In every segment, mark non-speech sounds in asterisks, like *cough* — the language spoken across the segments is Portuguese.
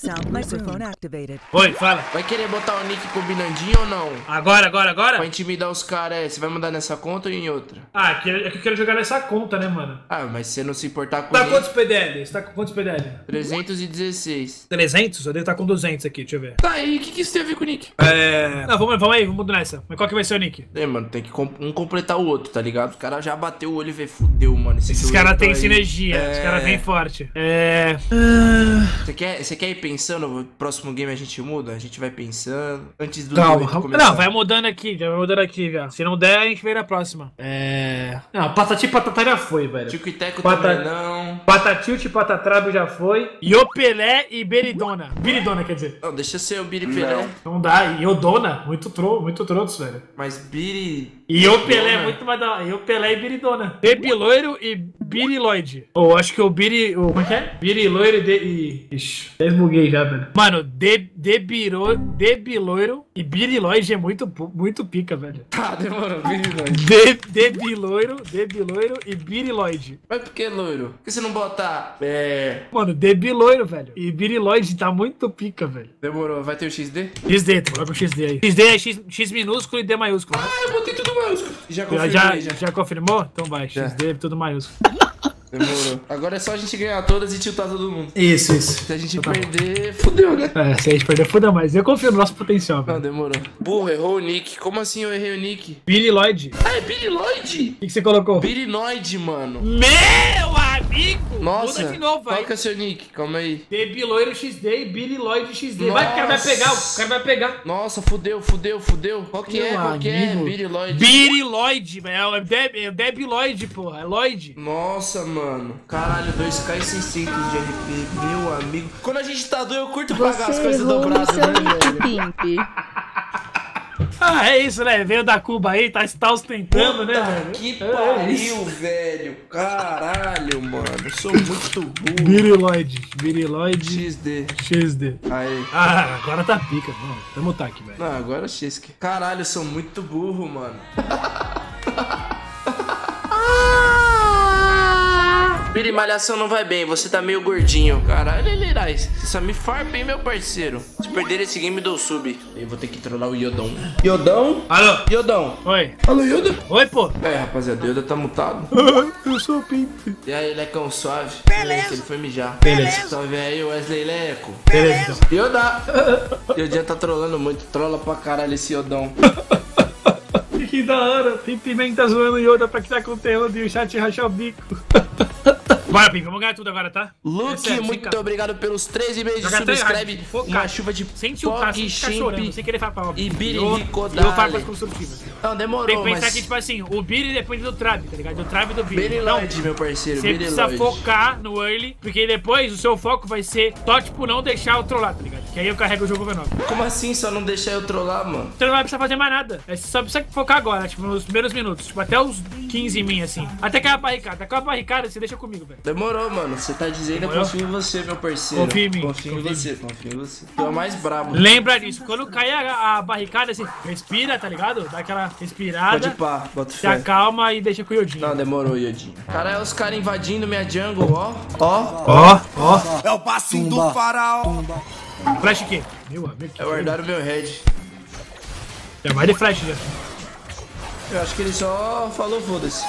Sound microphone activated. Oi, fala. Vai querer botar o nick combinandinho ou não? Agora, agora, Pra agora? intimidar os caras, é, você vai mandar nessa conta ou em outra? Ah, que- é que eu quero jogar nessa conta, né, mano? Ah, mas se você não se importar com Tá ele, quantos PDL? Você tá com quantos PDL? 316. 300? Eu devo estar com 200 aqui, deixa eu ver. Tá aí, o que, que isso tem a ver com o nick? É... Não, vamos, vamos aí, vamos nessa. Mas qual que vai ser o nick? É, mano, tem que um completar o outro, tá ligado? O cara já bateu o olho e vê, fudeu, mano. esse Esses caras têm sinergia, É. os caras vêm forte. É... Você quer, você quer ir pensando? O próximo game a gente muda? A gente vai pensando. Antes do Calma, começar. Não, vai mudando aqui, já vai mudando aqui, já. Se não der, a gente vê na próxima. É... Não, Patati e já foi, velho. Tico e Teco também não. Patatilt e Patatrabe já foi. Iopelé e Beridona. Beridona, quer dizer. Não, deixa ser o Biri Pelé. Não dá. Iodona, muito tro, muito trotos, velho. Mas Biri. E o Pelé é muito mais da hora. E o Pelé e Biridona. Debiloiro e Biriloide. Ou acho que o Biri. o- Como é que é? Biriloiro e. De, e ixi, esbuguei já, velho. Mano, de, debiro, Debiloiro e Biriloide é muito, muito pica, velho. Tá, demorou, Biri Loiro. De, debiloiro, Debiloiro e Biriloide. Mas por que loiro? Por que você não bota. É. Mano, Debiloiro, velho. E Biriloide tá muito pica, velho. Demorou, vai ter o XD? XD, tu coloca o XD aí. XD é X, X minúsculo e D maiúsculo. Ah, eu botei tudo maiúsculo. Já Já, confirmei, já, já. já confirmou? Então vai, XD, tudo maiúsculo. Demorou. Agora é só a gente ganhar todas e tiltar todo mundo. Isso, isso. Se a gente perder, fudeu, né? É, se a gente perder, foda mais. Eu confio no nosso potencial, Não, velho. demorou. Burro, errou o nick. Como assim eu errei o nick? Billy Lloyd. O Ah, é Billy Lloyd? que, que você colocou? Birinoide, mano. Meu amigo! Nossa. Muda de novo, Qual vai. que é o seu nick? Calma aí. Debiloiro XD e Billy Lloyd XD. Vai que o cara vai Nossa. pegar, o cara vai pegar. Nossa, fudeu, fudeu, fudeu. Qual que é? Meu Qual que é? amigo. Billy Lloyd. Billy Lloyd, velho. É Deb, é Deb Lloyd, porra. É Lloyd. Nossa, mano. Caralho, 2k e 600 de RP, meu amigo. Quando a gente tá doido, eu curto pagar as Você coisas dobradas, né, velho? Ah, é isso, né? Veio da Cuba aí, tá, tá ostentando, né, velho? Que É pariu, velho. Caralho, mano. Eu sou muito burro. Billy Lloyd XD. XD. Aí. Ah, agora tá pica. Não, vamos tá aqui, velho. Não, agora Xisque. Caralho, eu sou muito burro, mano. *laughs* Biri, malhação não vai bem, você tá meio gordinho. Caralho, Elirais, você só me farpa, hein, meu parceiro. Se perder esse game, dou sub. Eu vou ter que trollar o Yodão. Yodão? Alô? Yodão. Oi. Alô, Yoda? Oi, pô. É, rapaziada, o Yoda tá mutado. *laughs* Eu sou o Pimp. E aí, Lecão, suave? Beleza. Ele foi mijar. Beleza. Salve aí, Wesley Leco. Beleza, então. Yoda! *laughs* Yodinha tá trolando muito, trola pra caralho esse Yodão. *laughs* Que da hora. Tem pimenta zoando Yoda pra criar conteúdo e o chat rachar o bico. Bora, Pimp, vamos ganhar tudo agora, tá? Luke, É muito obrigado pelos 13 meses de subscribe. focado. Uma chuva de Sente o cara, sem POG, ficar chorando, sem querer falar pra e Biri Eu, Ricodale. eu falo coisas construtivas. Não, demorou, Tem que pensar mas... que, tipo assim, o Biri depende do trap, tá ligado? Do trap e do Biri. Billy Então, meu parceiro, Você precisa focar no early, porque depois o seu foco vai ser só, tipo, não deixar eu trollar, tá ligado? Aí eu carrego o jogo V9. Como assim só não deixar eu trollar, mano? Você não vai precisar fazer mais nada. É, Você só precisa focar agora, tipo, nos primeiros minutos. Tipo, até os 15 em mim, assim. Até cair a barricada. Até a barricada, você deixa comigo, velho. Demorou, mano. Você tá dizendo, eu Demorou? confio em você, meu parceiro. Confia em mim, Confio em confia em você, confio em você. Tu é o mais brabo. Lembra disso. Quando cair a, a barricada, assim, respira, tá ligado? Dá aquela respirada. Pode pá, bota Se fé. acalma e deixa com o Yodinho. Não, demorou, Yodinho. Cara, é os caras invadindo minha jungle, ó. Ó. Ó, ó. É o passinho do faraó. Flash aqui. Meu amigo. que É guardaram meu head. Já vai de flash já. Eu acho que ele só falou foda-se.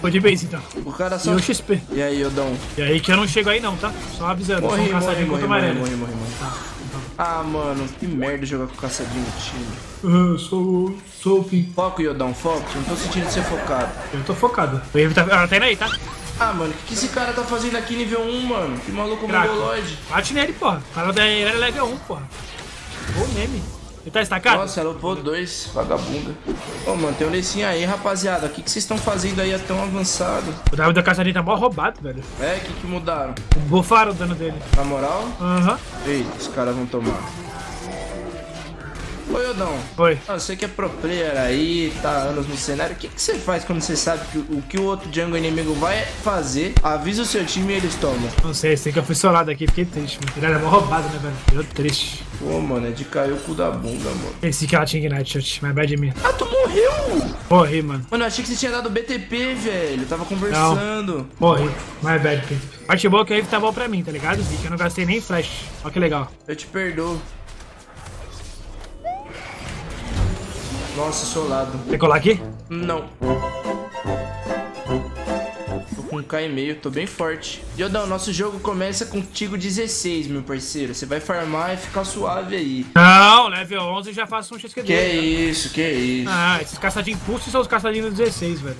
Foi de base então. O cara E só... o XP. E aí, Yodão? E aí que eu não chego aí não, tá? Só avisando. Morri, sou um morri, caçadinho morri, contra morri, morri, morri, morri. Ah, mano, que merda jogar com caçadinho no time. Eu sou, sou o Pim. Foco, Yodão, foco. Não tô sentindo ser focado. Eu tô focado. O Eve tá, ela tá indo aí, tá? Ah, mano, o que, que esse cara tá fazendo aqui nível 1, mano? Que maluco Crack. mongoloide. Bate nele, porra. O cara da ele é level 1, porra. Ô, meme. Ele tá estacado? Nossa, ela upou dois, vagabunda. Ô, mano, tem um Lessinho aí, rapaziada. O que, que vocês estão fazendo aí é tão avançado? O Davi da caçadinha tá mó roubado, velho. É, o que, que mudaram? Bufaram o dano dele. Na moral? Aham. Eita, os caras vão tomar. Ô, Yodão. Oi. Ah, você que é pro player aí, tá anos no cenário, o que, que você faz quando você sabe que o que o outro jungle inimigo vai fazer? Avisa o seu time e eles tomam. Não sei, sei que eu fui solado aqui, fiquei triste, mano. Ele era mó roubado, né, velho? Eu triste. Pô, mano, é de cair o cu da bunda, mano. Esse que ela tinha Ignite Shot, mas bad de mim. Ah, tu morreu! Morri, mano. Mano, eu achei que você tinha dado BTP, velho. Eu tava conversando. Morri. Mais bad, Príncipe. Parte boa que o Wave tá bom pra mim, tá ligado? Vi que eu não gastei nem flash. Olha que legal. Eu te perdoo. Nossa, solado. Quer colar aqui? Não. Tô com um K e meio, tô bem forte. Yodão, nosso jogo começa contigo 16, meu parceiro. Você vai farmar e ficar suave aí. Não, level 11 eu já faço um XQD. Que isso, que isso. Ah, esses caçadinhos impulso são os caçadinhos do 16, velho.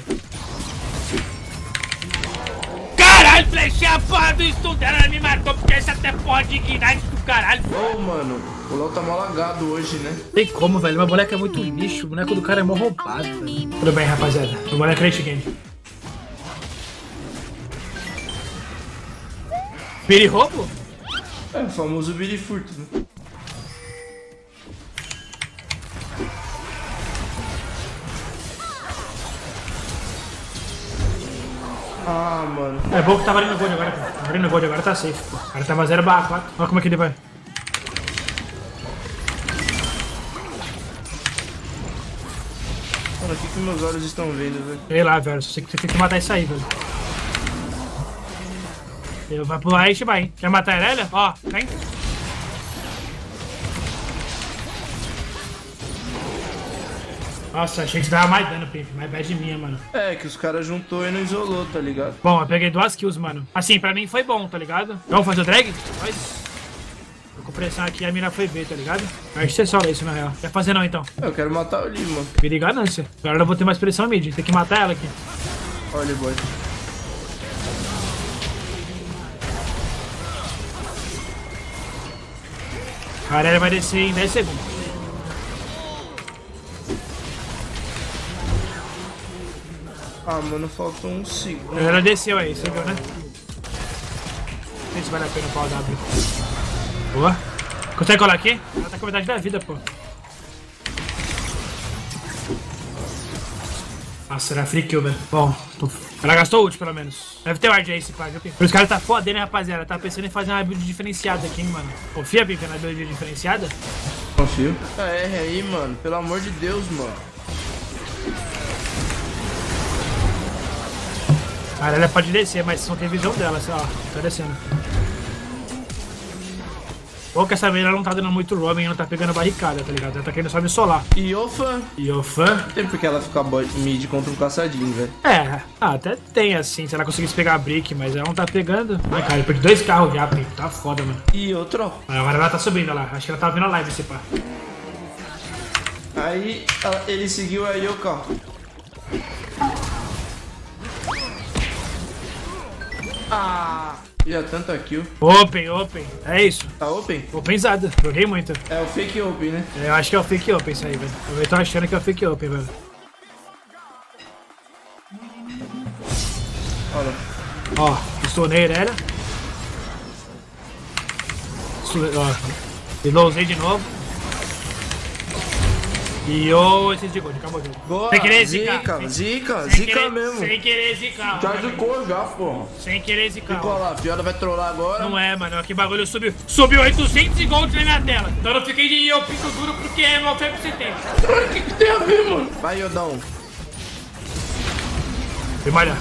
Caralho, flechei a porra do stun dela, me matou porque essa até porra de caralho. Ô, mano, o LoL tá mal lagado hoje, né? Tem como, velho. Meu boneco é muito lixo. O boneco do cara é mó roubado. velho. Tudo bem, rapaziada. Meu boneco é game. Piri roubo? É o famoso Billy Furto, né? Ah, mano. É bom que tá valendo gold agora, pô. Tá valendo gold agora, tá safe, pô. O cara tava 0 barra 4. Olha como é que ele vai. Mano, o que, que meus olhos estão vendo, velho? Sei lá, velho. Você tem que matar isso aí, velho. Ele vai pular aí, vai, hein? Quer matar a Irelia? Ó, vem. Nossa, achei que dava mais dano, Pimp. Mais bad de minha, mano. É, que os caras juntou e não isolou, tá ligado? Bom, eu peguei duas kills, mano. Assim, pra mim foi bom, tá ligado? Vamos fazer o drag? Nós. Tô com pressão aqui, a mina foi ver, tá ligado? Acho que você sola isso, na real. Quer fazer não, então. Eu quero matar o Lee, mano. Ganância. Agora eu vou ter mais pressão mid. Tem que matar ela aqui. Olha, boy. Aurélia vai descer em 10 segundos. Ah, mano, faltou um segundo. Ela desceu aí, você viu, né? Não sei se vale a pena o pau W. Boa. Consegue colar aqui? Ela tá com metade da vida, pô. Nossa, era free kill, velho. Bom, tô... ela gastou ult, pelo menos. Deve ter ward aí, esse pá, viu? Por isso que ela tá foda, né, rapaziada? Tá pensando em fazer uma build diferenciada aqui, hein, mano. Confia, Pipa, na build diferenciada? Confio. Ah, R aí, mano. Pelo amor de Deus, mano. Cara, ela pode descer, mas não tem visão dela, sei lá. Tá descendo. Bom que essa menina não tá dando muito roaming, não tá pegando barricada, tá ligado? Ela tá querendo só me solar. E o fã? E o fã? Tem porque ela fica mid contra um caçadinho, velho. É, ah, até tem assim, se ela conseguisse pegar a brick, mas ela não tá pegando. Ai, cara, eu perdi dois carros já, Pico. Tá foda, mano. E outro, Agora ela tá subindo lá. Acho que ela tá vendo a live esse pá. Aí ela- ele seguiu a Yoka, Ah! Já tanta kill. Open, open. É isso. Tá open? Openzada. Joguei muito. É o fake open, né? Eu acho que é o fake open isso aí, velho. Eu tô achando que é o fake open, velho. Olha. Ó, stunei ela. Stu- Ó, reloadei de novo. E o esse de gold, acabou o jogo. Boa! Sem querer zicar. zica, zica, Sem zica querer- mesmo. Sem querer zicar. Já mano. zicou já, pô. Sem querer zicar. Ficou lá, a Fiora vai trollar agora. Não é, mano. Que bagulho subiu. Subiu 800 gold na minha tela. Então eu não fiquei de eu pico duro porque é meu foi pro 70. O que, que tem a ver, mano? Vai, Yodão. Vem malhar.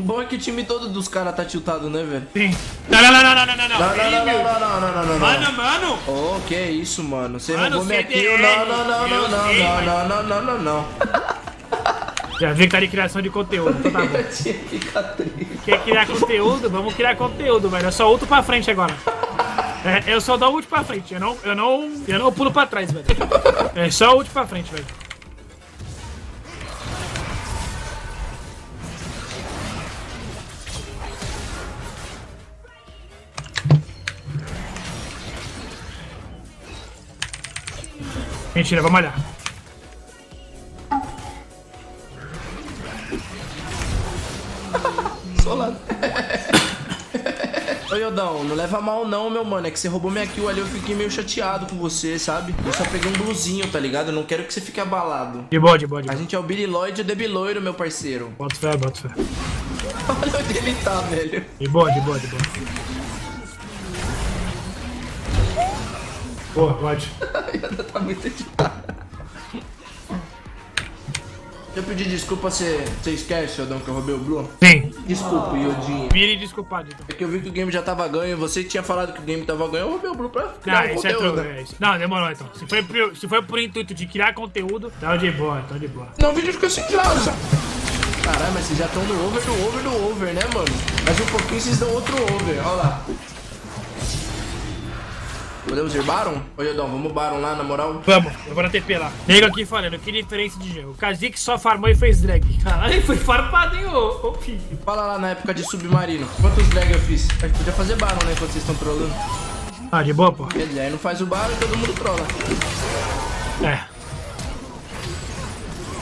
O bom é que o time todo dos caras tá tiltado, né, velho? Sim. Não, não, não, não, não, não, não. Não, não, não, não, não, não, não, não, não. Mano, mano. Oh, que isso, mano. Você Mano, roubou minha CDR, kill. Não, não, não, eu não, não, sei, não, mas- não, não, não, não, não. Já vi que tá de criação de conteúdo. Então tá bom. Tinha cicatriz. Quer criar conteúdo? Vamos criar conteúdo, velho. Eu só ulto pra frente agora. É, eu só dou ult pra frente. Eu não, eu não, eu não pulo pra trás, velho. É só ult pra frente, velho. Mentira, vamos olhar. Solado. Ô, Yodão, não leva mal não, meu mano. É que você roubou minha kill ali, eu fiquei meio chateado com você, sabe? Eu só peguei um blusinho, tá ligado? Eu não quero que você fique abalado. De boa, de boa, de A boa. gente é o Billy Lloyd e o Debiloiro, meu parceiro. Bota fé, bota fé. *laughs* Olha onde ele tá, velho. De boa, de boa, de boa. Boa, pode. *laughs* Ainda tá muito editado. Eu pedi desculpa, você, você esquece, Yodão, que eu roubei o Blue? Sim. Desculpa, Yodinho. Vire desculpado, então. É que eu vi que o game já tava ganho, você tinha falado que o game tava ganho, eu roubei o Blue pra criar Ah, um isso é troco, é isso. Não, demorou então. Se foi, por, se foi por intuito de criar conteúdo, tá de boa, tá de boa. Não, o vídeo ficou sem graça. Caralho, mas vocês já estão no over do over do over, né, mano? Mais um pouquinho vocês dão outro over, olha lá. Podemos ir Baron? Ô, Yodão, vamos Baron lá, na moral? Vamos, eu vou na TP lá. Nego aqui falando, que diferença de jogo. O Kazik só farmou e fez drag. *laughs* Caralho, ele foi farpado, hein, ô, ô filho. Fala lá na época de submarino. Quantos drag eu fiz? A gente podia fazer Baron, né, enquanto vocês estão trolando. Ah, de boa, pô. Dizer, aí não faz o Baron e todo mundo trola. É.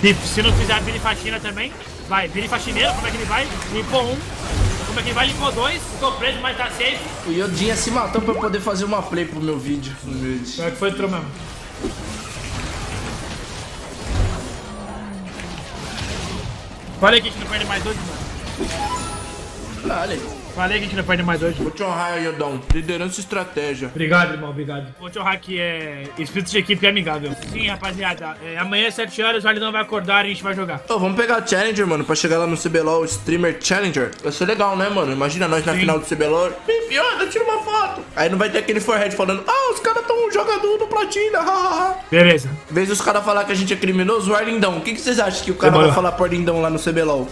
Se, se não fizer a Billy Faxina também, vai. Billy Faxineiro, como é que ele vai? Limpou um. É que ele vai? Dois. Ficou preso, mas tá safe. O Yodinha se matou pra eu poder fazer uma play pro meu vídeo. Humilde. Pior que foi troll mesmo. Falei que a gente não perde mais dois, mano. Dale. Falei que a gente não perde mais dois. Vou te honrar, Yodão. Liderança e estratégia. Obrigado, irmão, obrigado. Vou te honrar aqui, é. Espírito de equipe amigável. Sim, rapaziada. É, amanhã às 7 horas o Alidão vai acordar e a gente vai jogar. Ô, vamos pegar Challenger, mano, pra chegar lá no CBLOL Streamer Challenger. Vai ser legal, né, mano? Imagina nós na Sim. final do CBLOL. Piada, tira uma foto. Aí não vai ter aquele forehead falando, ah, os caras tão jogando no platina, hahaha. Beleza. Em vez dos caras falar que a gente é criminoso, o Arlindão, o que, que vocês acham que o cara Demorou. vai falar pro Arlindão lá no CBLOL?